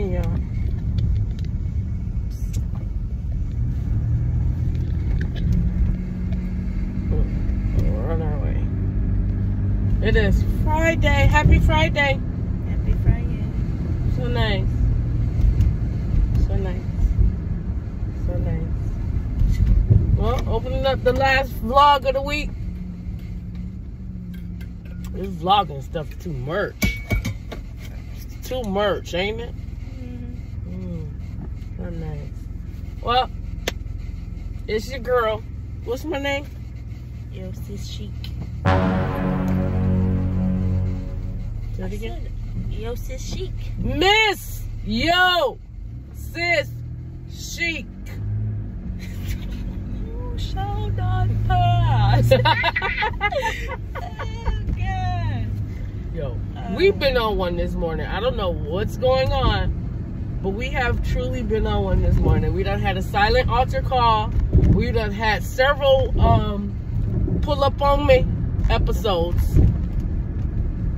morning, y'all. We're on our way. It is Friday. Happy Friday. Happy Friday. So nice. So nice. So nice. Well, opening up the last vlog of the week. This vlogging stuff too much. It's too much, ain't it? So nice. Well, it's your girl. What's my name? Yo, sis chic. Say it again. Yo, sis chic. Miss Yo Sis Chic. You shall not pass. oh. Yo, uh, we've been on one this morning. I don't know what's going on, but we have truly been on one this morning. We done had a silent altar call. We done had several um pull up on me episodes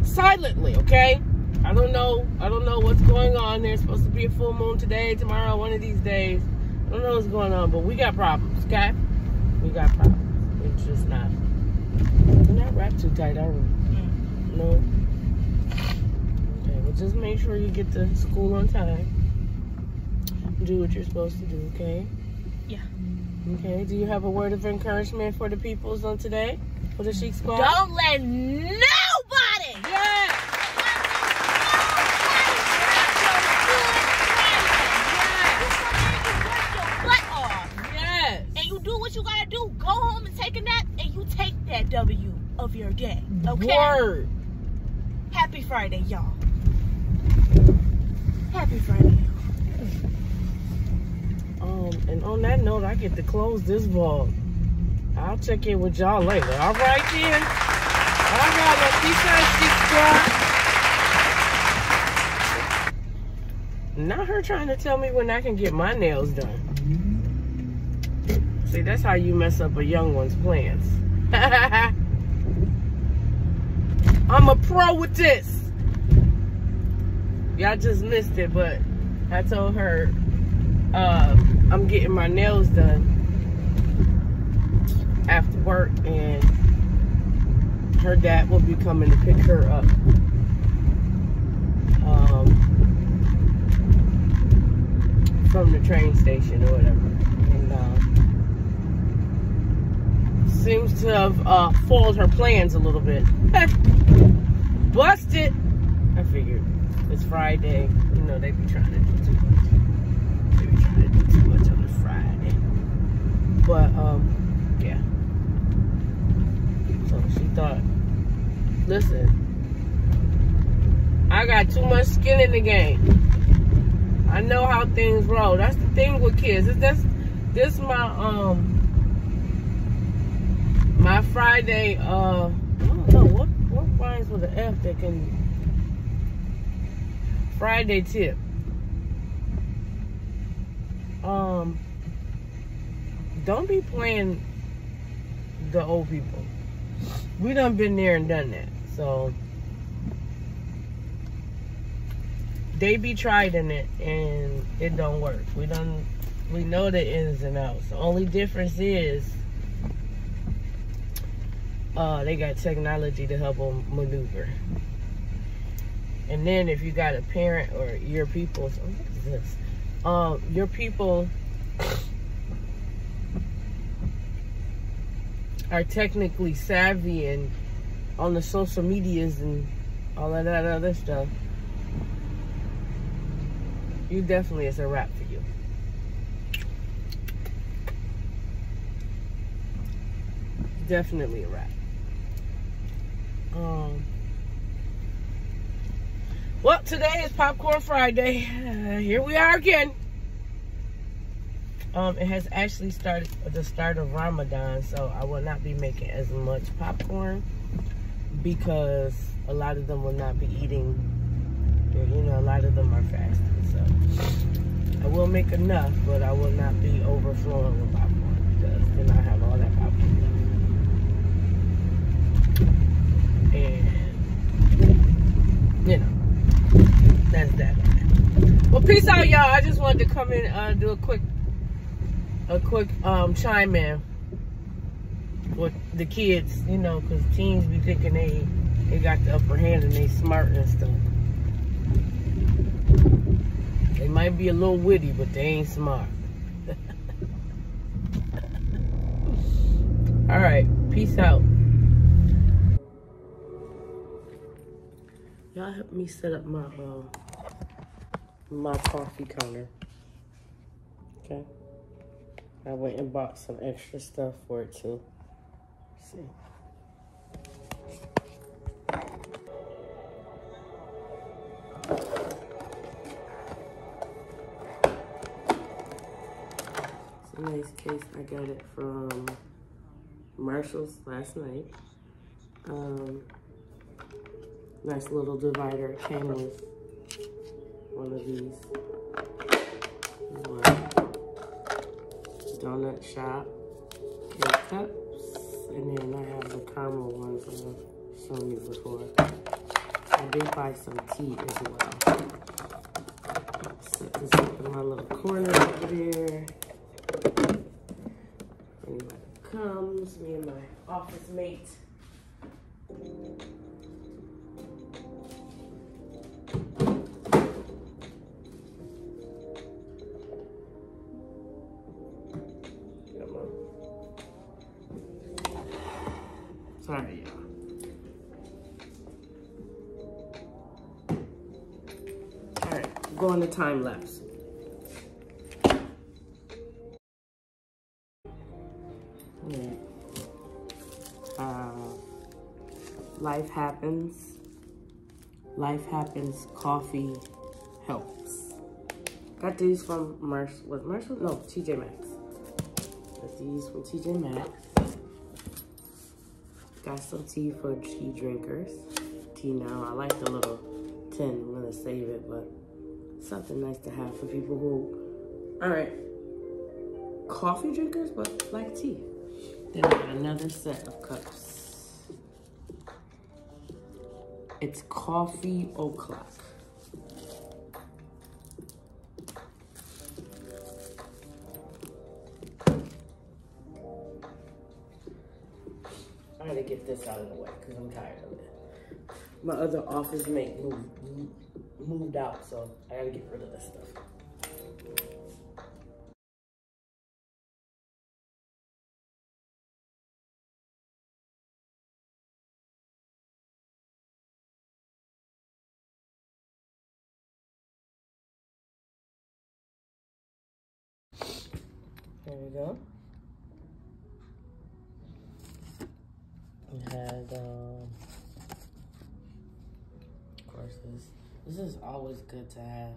silently, okay? I don't know. I don't know what's going on. There's supposed to be a full moon today, tomorrow, one of these days. I don't know what's going on, but we got problems, okay? We got problems. It's just not. We're not wrapped too tight, are we? Mm. No. Okay, well, just make sure you get to school on time. Do what you're supposed to do, okay? Yeah. Okay, do you have a word of encouragement for the peoples on today? For the Chic Squad? Don't let nobody. Yeah! Yes! And you do what you gotta do. Go home and take a nap, and you take that W of your day. Okay. Word! Happy Friday, y'all. Happy Friday. Um, and on that note, I get to close this vlog. I'll check in with y'all later. All right, then. All right, well, peace out, Squad. Not her trying to tell me when I can get my nails done. See, that's how you mess up a young one's plans. I'm a pro with this. Y'all just missed it, but I told her uh, I'm getting my nails done after work, and her dad will be coming to pick her up. Um, from the train station or whatever. And uh, seems to have uh, foiled her plans a little bit. Busted! I figured it's Friday. You know, they be trying to do too much. They be trying to do too much Friday. But, um, yeah. So she thought, listen, I got too much skin in the game. I know how things roll. That's the thing with kids. Is this this my um my Friday uh I don't know what what rhymes with an F that can Friday tip. Um don't be playing the old people. We done been there and done that. So they be tried in it and it don't work. We don't we know the ins and outs. The only difference is uh they got technology to help them maneuver. And then if you got a parent or your people, oh, what is this? Um, your people are technically savvy and on the social medias and all of that other stuff you definitely is a wrap for you. Definitely a wrap. Um. Well, today is Popcorn Friday. Uh, here we are again. Um, it has actually started the start of Ramadan, so I will not be making as much popcorn because a lot of them will not be eating. You know, a lot of them are fasting, so I will make enough, but I will not be overflowing with popcorn because then I have all that popcorn. And you know, that's that. Well, peace. Out, y'all. I just wanted to come in and uh, do a quick, a quick um, chime in with the kids, you know, because teens be thinking they they got the upper hand and they smart and stuff. They might be a little witty, but they ain't smart. All right, peace out. Y'all help me set up my uh, my coffee counter. Okay. I went and bought some extra stuff for it too. Let's see. It's a nice case. I got it from Marshalls last night. Um, nice little divider. Came with one of these. Donut shop. Cups. And then I have the caramel ones I've shown you before. I did buy some tea as well. Set this up in my little corner over there. Comes, me and my office mate. On the time lapse. Uh, life happens. Life happens. Coffee helps. Got these from Marshall. Was Marshall? No, TJ Maxx. Got these from TJ Maxx. Got some tea for tea drinkers. Tea now. I like the little tin. I'm gonna save it, but something nice to have for people who aren't coffee drinkers but like tea. Then I got another set of cups. It's coffee o'clock. I gotta get this out of the way because I'm tired of it. My other office mate moved, moved out, so I gotta get rid of this stuff. There we go. We had, um, this. Is always good to have.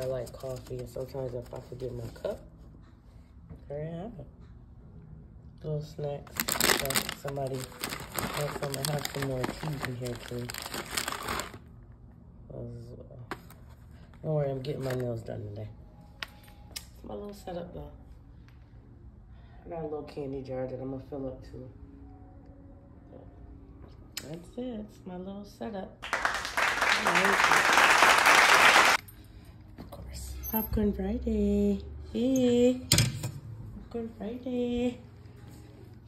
I like coffee, and sometimes if I forget my cup, there I have it. Little snacks. So somebody has some. I have some more tea in here too. Don't worry, I'm getting my nails done today. It's my little setup though. I got a little candy jar that I'm gonna fill up too. That's it. It's my little setup. Of course. Popcorn Friday. Hey. Popcorn Friday.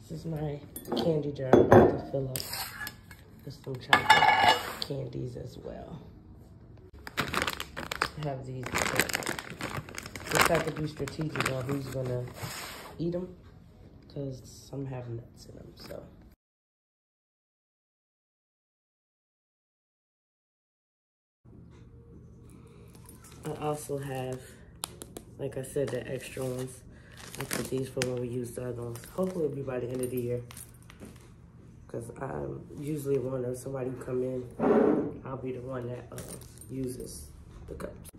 This is my candy jar I'm about to fill up with some chocolate candies as well. I have these. Just have to be strategic on who's gonna eat them because some have nuts in them. So. I also have, like I said, the extra ones. I put these for when we use the other ones. Hopefully it'll be by the end of the year. Because I'm usually one of somebody come in, I'll be the one that uh, uses the cups.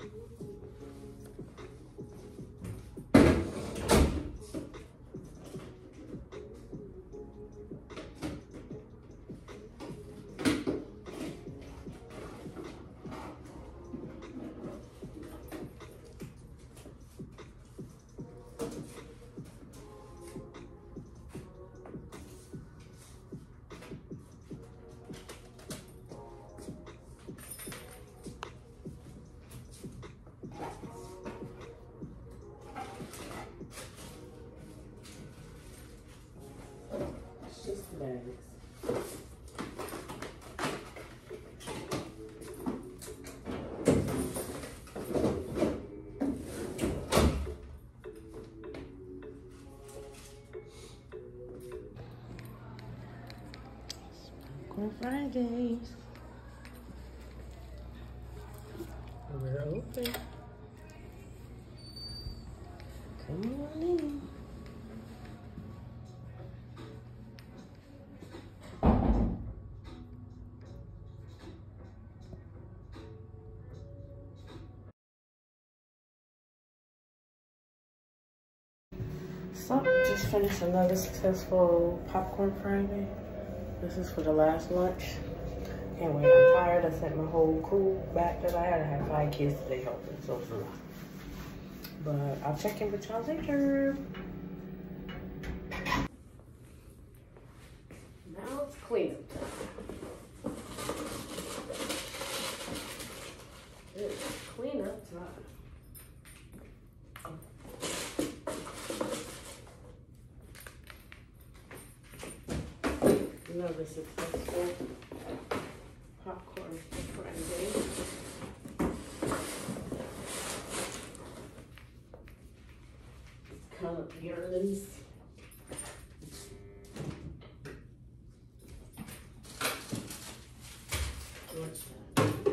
On Fridays. We're open. Come on in. So, just finished another successful popcorn Friday. This is for the last lunch. Can't wait, I'm tired. I sent my whole crew back that I had. I had five kids today helping, so it's a lot. But I'll check in with y'all later. Now it's cleanup time. It's cleanup time. Another successful popcorn Friday. Yarns. What's that?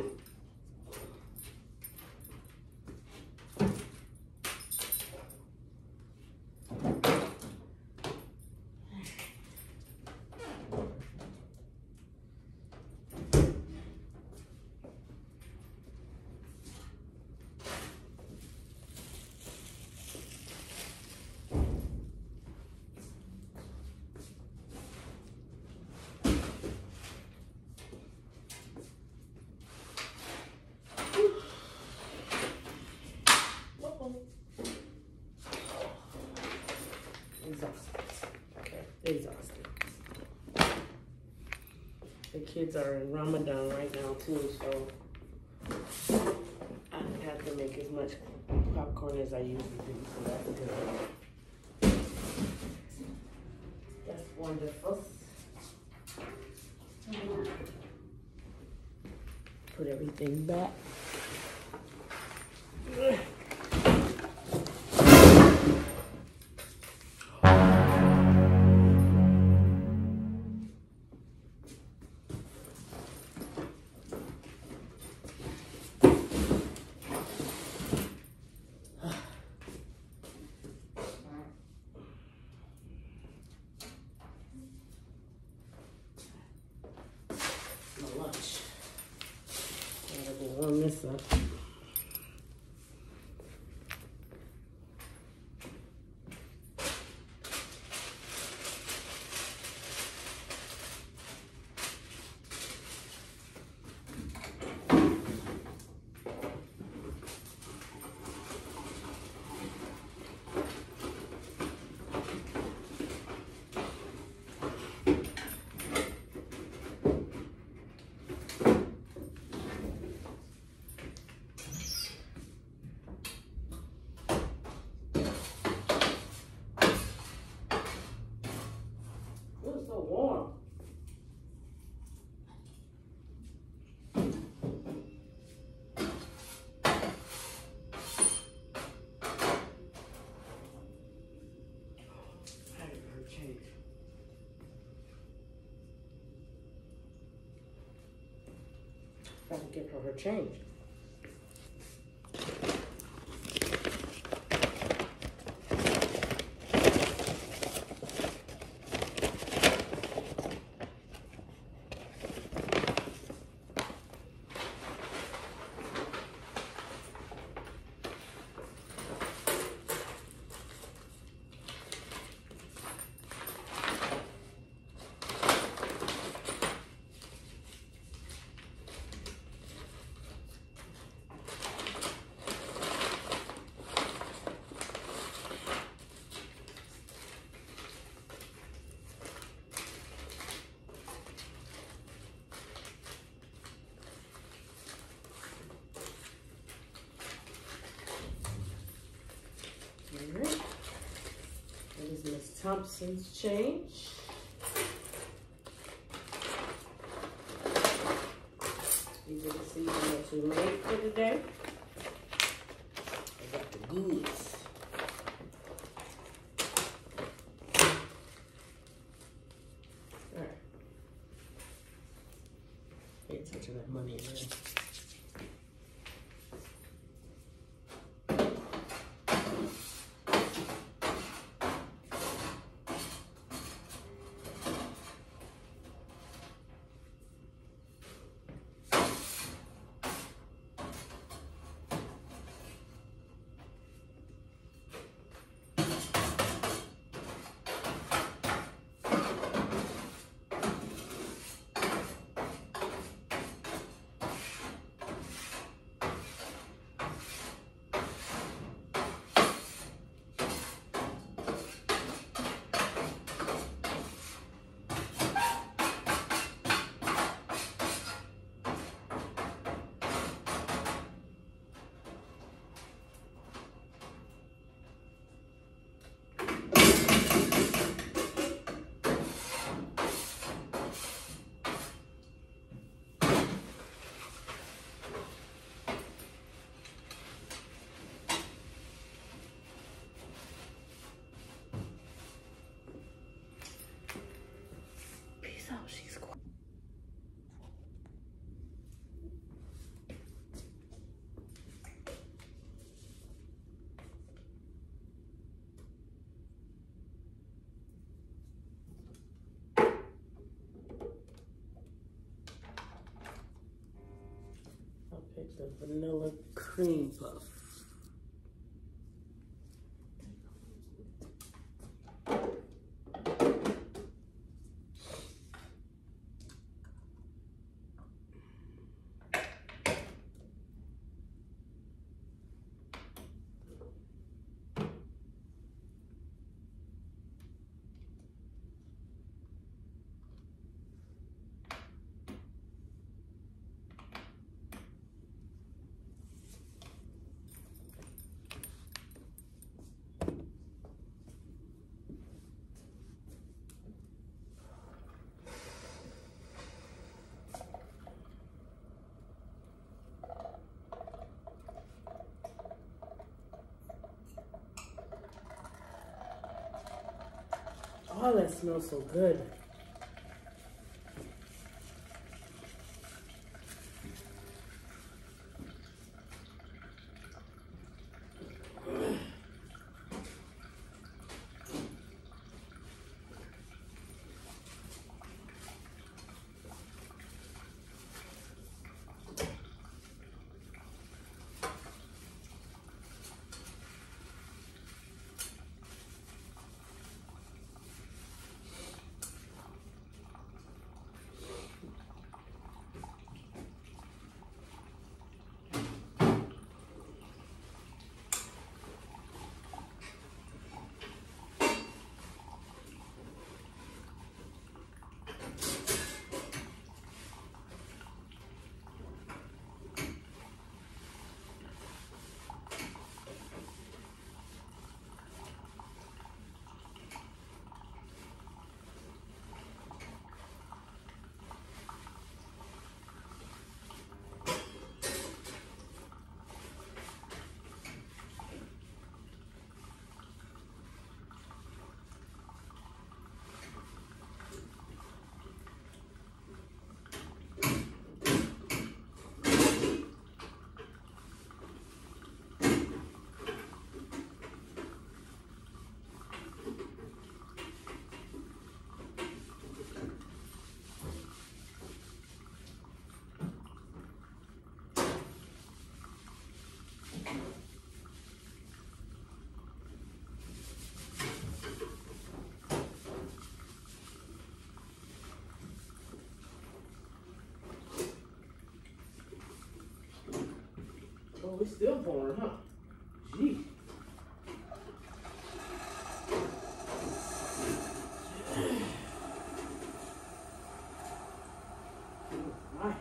Uh-oh. Exhausted. Okay, exhausted. The kids are in Ramadan right now too, so I don't have to make as much popcorn as I usually do, so that's good. That's wonderful. Put everything back. Go so warm. I give her her change. Thompson's change. These are the seeds that you made for today. She's cool. I'll pick the vanilla cream puff. Oh, that smells so good. Oh, it's still pouring, huh? Gee. My.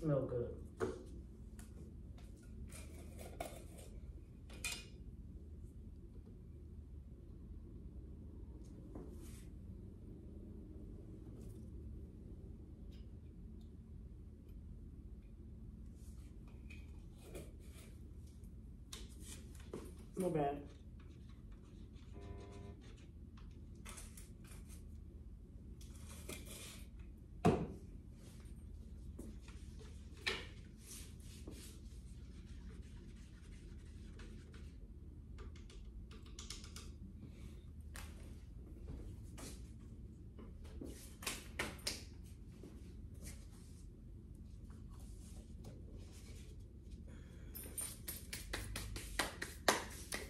Smell good. No bad.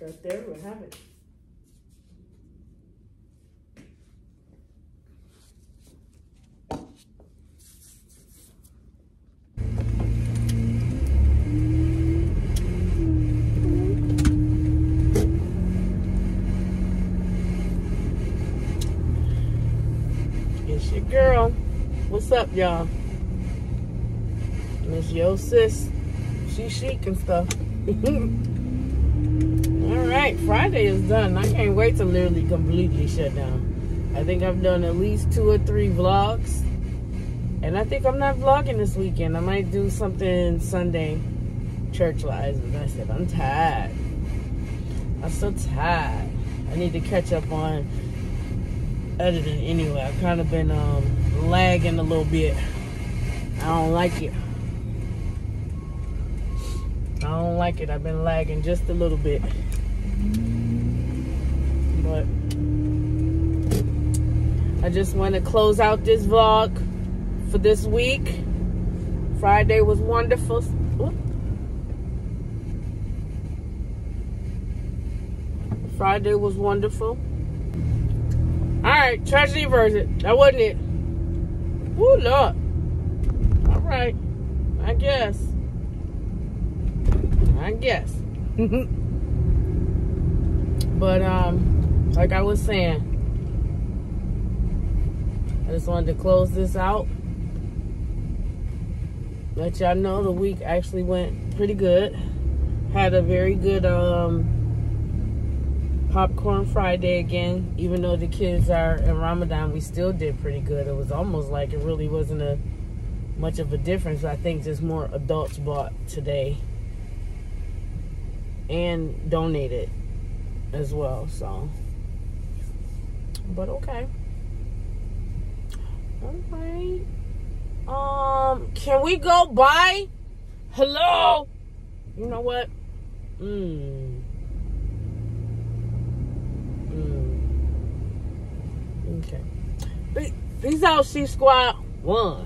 Right there, we have it. It's your girl. What's up, y'all? Miss Yo Sis. She chic and stuff. Right, Friday is done. I can't wait to literally completely shut down. I think I've done at least two or three vlogs. And I think I'm not vlogging this weekend. I might do something Sunday church-wise. But I said, I'm tired. I'm so tired. I need to catch up on editing anyway. I've kind of been um, lagging a little bit. I don't like it. I don't like it. I've been lagging just a little bit. But I just want to close out this vlog for this week. Friday was wonderful. Friday was wonderful. All right, tragedy version. That wasn't it. Woo, Lord. All right. I guess. I guess. but um, like I was saying, I just wanted to close this out. Let y'all know the week actually went pretty good. Had a very good um popcorn Friday again. Even though the kids are in Ramadan, we still did pretty good. It was almost like it really wasn't a much of a difference. I think just more adults bought today and donated as well. So, but okay. All right. Um, can we go buy? Hello. You know what? Hmm. Okay. Peace out, C Squad. One.